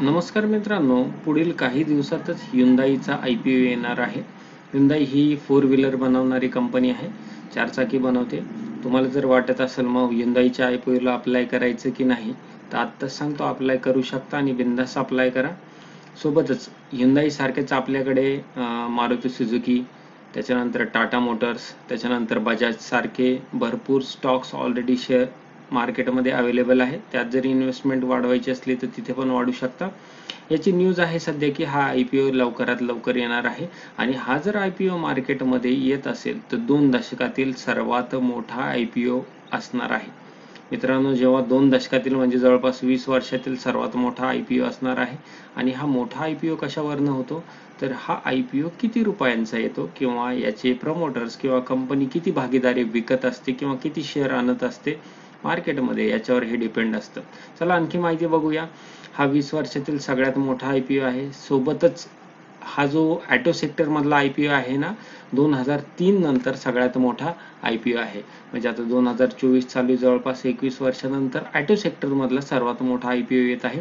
नमस्कार मित्रांनो पुढील काही दिवसातच युंदाईचा आय पी ओ येणार आहे. युंदाई ही फोर व्हीलर बनवणारी कंपनी आहे. चारचाकी बनवते. तुम्हाला जर वाटत असेल मग युंदाईच्या आय पी ओला अप्लाय करायचं की नाही तर आत्ताच सांगतो अप्लाय करू शकता आणि बिंदास अप्लाय करा. सोबतच युंदाई सारखेच आपल्याकडे मारुती सुझुकी त्याच्यानंतर टाटा मोटर्स त्याच्यानंतर बजाज सारखे भरपूर स्टॉक्स ऑलरेडी शेअर मार्केटमध्ये अवेलेबल आहे. त्यात जर इन्व्हेस्टमेंट वाढवायची असली तर तिथे पण वाढू शकता. याची न्यूज आहे सध्या की हा आय पी ओ लवकरात लवकर येणार आहे. आणि हा जर आय पी ओ मार्केटमध्ये येत असेल तर दोन दशकातील सर्वात मोठा आय पी ओ असणार आहे. मित्रांनो जेव्हा दोन दशकातील म्हणजे जवळपास वीस वर्षातील सर्वात मोठा आय पी ओ असणार आहे. आणि हा मोठा आय पी ओ कशावरनं होतो? तर हा आय पी ओ किती रुपयांचा येतो? किंवा याचे प्रमोटर्स किंवा कंपनी किती भागीदारी विकत असते? किंवा किती शेअर आणत असते? मार्केटमध्ये याच्यावर हे डिपेंड असतं. चला आणखी माहिती बघूया. हा वीस वर्षातील सगळ्यात मोठा आय पी ओ आहे. सोबतच हा जो ॲटो सेक्टर मधला आय पी ओ आहे ना दोन हजार तीन नंतर सगळ्यात मोठा आय पी ओ आहे. म्हणजे आता दोन हजार चोवीस चालू जवळपास एकवीस वर्षानंतर ॲटो सेक्टर मधला सर्वात मोठा आय पी ओ येत आहे.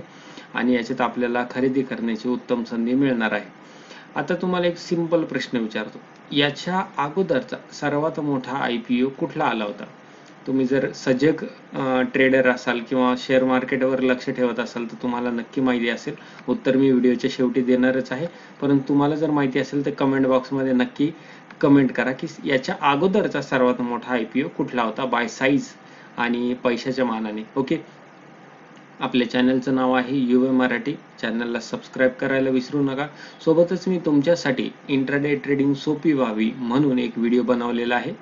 आणि याच्यात आपल्याला खरेदी करण्याची उत्तम संधी मिळणार आहे. आता तुम्हाला एक सिंपल प्रश्न विचारतो. याच्या अगोदरचा सर्वात मोठा आय पी ओ कुठला आला होता? तुम्ही जर सजग ट्रेडर असाल किंवा शेअर मार्केटवर लक्ष ठेवत असाल तर तुम्हाला नक्की माहिती असेल. उत्तर मी व्हिडिओच्या शेवटी देणारच आहे. परंतु तुम्हाला जर माहिती असेल तर कमेंट बॉक्समध्ये नक्की कमेंट करा की याच्या अगोदरचा सर्वात मोठा आय पी ओ कुठला होता? बाय साईज आणि पैशाच्या मानाने. ओके आपल्या चॅनलचं नाव आहे यू ए मराठी. चॅनलला सबस्क्राईब करायला विसरू नका. सोबतच मी तुमच्यासाठी इंट्राडे ट्रेडिंग सोपी व्हावी म्हणून एक व्हिडिओ बनवलेला आहे.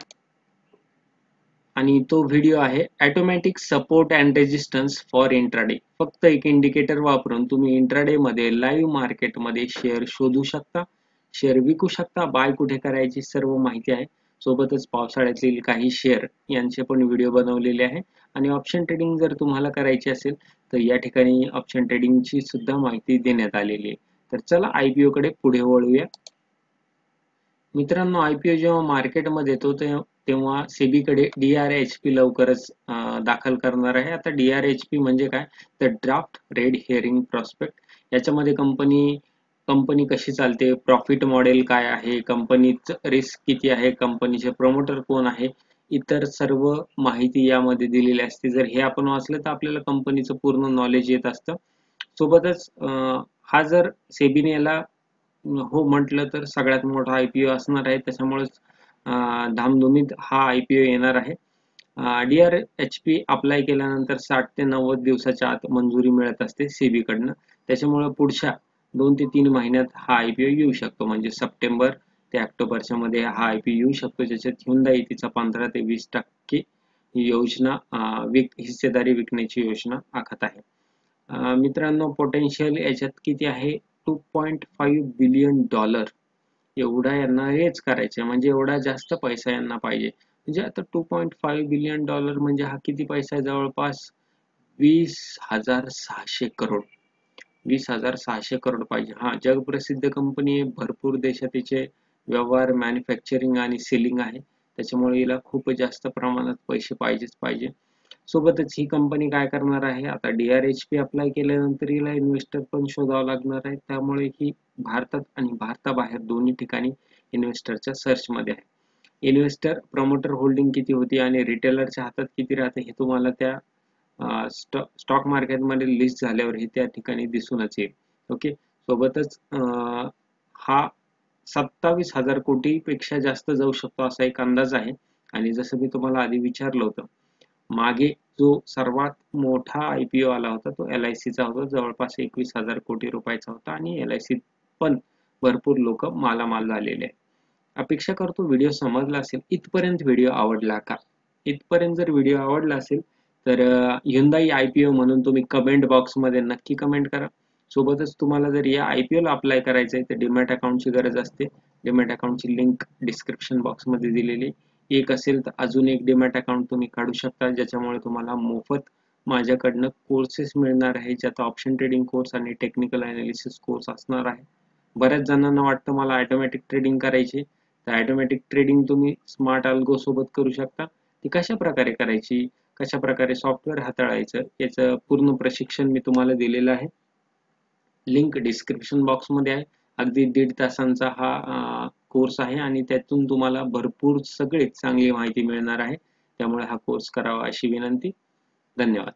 आणि तो व्हिडिओ आहे automatic support and resistance for intraday फक्त एक इंडिकेटर वापरून तुम्ही इंट्राडे मध्ये लाईव्ह मार्केटमध्ये शेअर शोधू शकता शेअर विकू शकता बाय कुठे करायची सर्व माहिती आहे. सोबतच पावसाळ्यातील काही शेअर यांचे पण व्हिडिओ बनवलेले आहे. आणि ऑप्शन ट्रेडिंग जर तुम्हाला करायची असेल तर या ठिकाणी ऑप्शन ट्रेडिंगची सुद्धा माहिती देण्यात आलेली आहे. तर चला आयपीओ कडे पुढे वळूया. मित्रांनो आयपीओ जेव्हा मार्केटमध्ये येतो तेव्हा सेबीकडे डी आर एच पी लवकरच दाखल करणार आहे. आता डी आर एच पी म्हणजे काय? तर ड्राफ्ट रेड हिअरिंग प्रॉस्पेक्ट याच्यामध्ये कंपनी कंपनी कशी चालते? प्रॉफिट मॉडेल काय आहे? कंपनीच रिस्क किती आहे? कंपनीचे प्रमोटर कोण आहे? इतर सर्व माहिती यामध्ये दिलेली असते. जर हे आपण वाचलं तर आपल्याला कंपनीचं पूर्ण नॉलेज येत असतं. सोबतच हा जर सेबीने याला हो म्हटलं तर सगळ्यात मोठा आयपीओ असणार आहे. त्याच्यामुळेच धामधुमीत हा आयपीओ येणार आहे. D R H P apply केल्यानंतर साठ ते नव्वद दिवसाच्या आत मंजुरी मिळत असते सीबी कडनं. त्याच्यामुळे पुढच्या दोन ते तीन महिन्यात हा आयपीओ येऊ शकतो. म्हणजे सप्टेंबर ते ऑक्टोबरच्या मध्ये हा आयपीओ येऊ शकतो. ज्याच्यात हुंदाई तिचा पंधरा ते वीस टक्के योजना विक हिस्सेदारी विकण्याची योजना आखत आहे. मित्रांनो पोटेन्शियल याच्यात किती आहे? Two point five billion dollar एवढा यांना हेच करायचे म्हणजे एवढा जास्त पैसा यांना पाहिजे. म्हणजे आता two point five billion dollar म्हणजे हा किती पैसा आहे? जवळपास वीस हजार सहाशे करोड. वीस हजार सहाशे करोड पाहिजे. हा जगप्रसिद्ध कंपनी आहे. भरपूर देशात तिचे व्यवहार मॅन्युफॅक्चरिंग आणि सेलिंग आहे. त्याच्यामुळे हिला खूप जास्त प्रमाणात पैसे पाहिजेच पाहिजे. सोबतच ही कंपनी काय करणार आहे? आता D R H P apply केल्यानंतर हिला इन्व्हेस्टर पण शोधावं लागणार आहे. त्यामुळे ही भारतात आणि भारताबाहेर दोन्ही ठिकाणी इन्व्हेस्टरच्या सर्चमध्ये आहे. इन्व्हेस्टर प्रमोटर होल्डिंग किती होती आणि रिटेलरच्या हातात किती राहते हे तुम्हाला त्या स्टॉक मार्केटमध्ये लिस्ट झाल्यावर हे त्या ठिकाणी दिसूनच येईल. ओके सोबतच हा सत्तावीस हजार कोटी पेक्षा जास्त जाऊ शकतो असा एक अंदाज आहे. आणि जसं मी तुम्हाला आधी विचारलं होतं मागे जो सर्वात मोठा आय पी ओ आला होता तो एल आय सीचा होता. जवळपास एकवीस हजार कोटी रुपयाचा होता आणि एल आय सी पण भरपूर लोक मालामाल झालेले आहे अपेक्षा करतो व्हिडिओ समजला असेल इथपर्यंत व्हिडिओ आवडला का? इथपर्यंत जर व्हिडिओ आवडला असेल तर युंदाई आय पी ओ म्हणून तुम्ही कमेंट बॉक्समध्ये नक्की कमेंट करा. सोबतच तुम्हाला जर या आय पी ओला अप्लाय करायचं आहे तर डिमॅट अकाउंटची गरज असते. डिमॅट अकाउंटची लिंक डिस्क्रिप्शन बॉक्समध्ये दिलेली एक असेल तर अजून एक डिमॅट अकाउंट तुम्ही काढू शकता ज्याच्यामुळे तुम्हाला मोफत माझ्याकडनं कोर्सेस मिळणार आहे ज्यात ऑप्शन ट्रेडिंग कोर्स आणि टेक्निकल अनालिसिस कोर्स असणार आहे. बऱ्याच जणांना वाटतं मला ऑटोमॅटिक ट्रेडिंग करायची तर ऑटोमॅटिक ट्रेडिंग तुम्ही स्मार्ट अल्गो सोबत करू शकता. ती कशा प्रकारे करायची? कशा प्रकारे सॉफ्टवेअर हाताळायचं? याचं पूर्ण प्रशिक्षण मी तुम्हाला दिलेलं आहे. लिंक डिस्क्रिप्शन बॉक्समध्ये आहे. अगदी दीड तासांचा हा कोर्स आहे आणि त्यातून तुम्हाला भरपूर सगळी चांगली माहिती मिळणार आहे. त्यामुळे हा कोर्स करावा अशी विनंती. धन्यवाद.